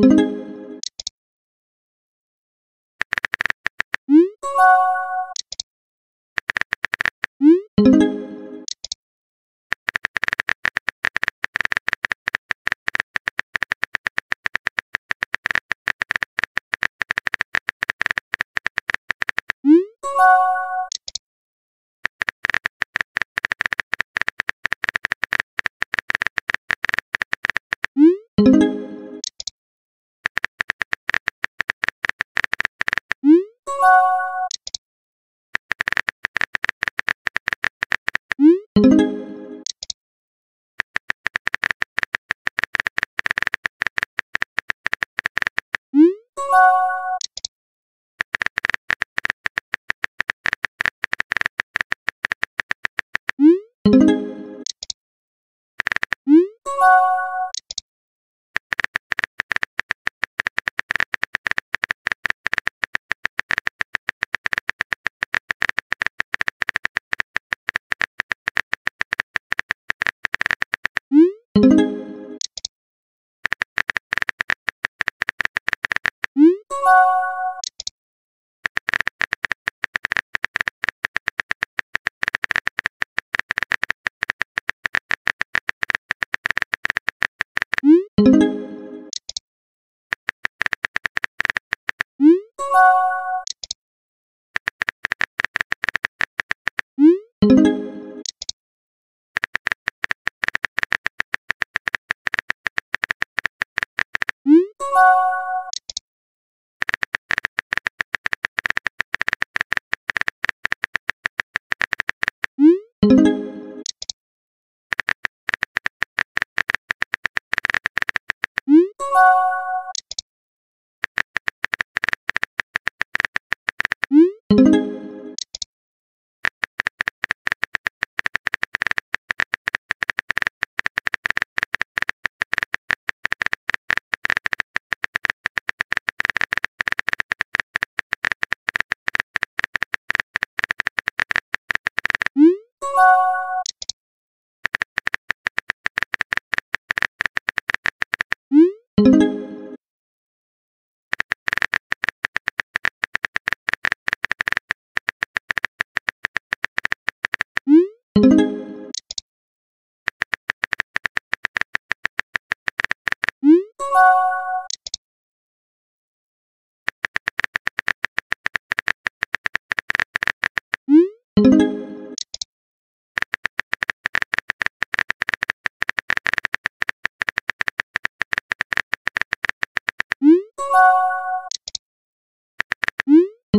thank you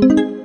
thank you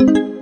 you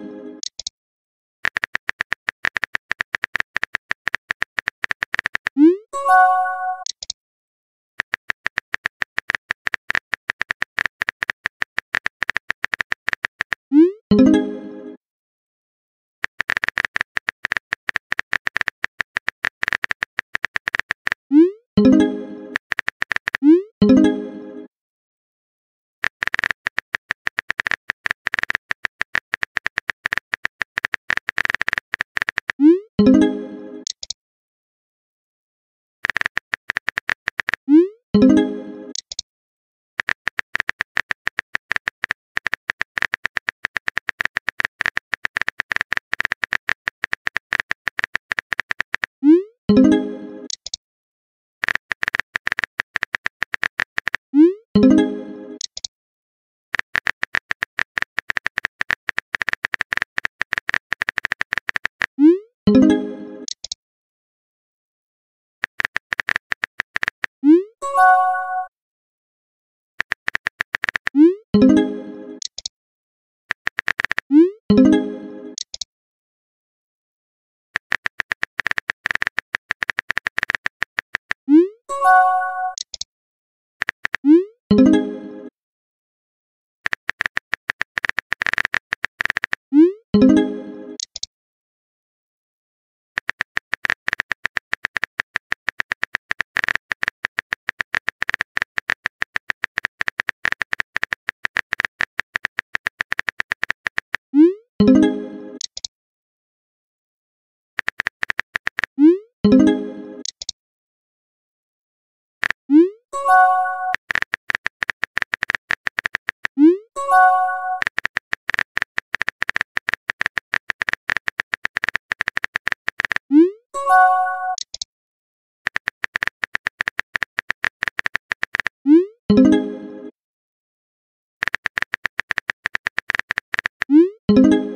you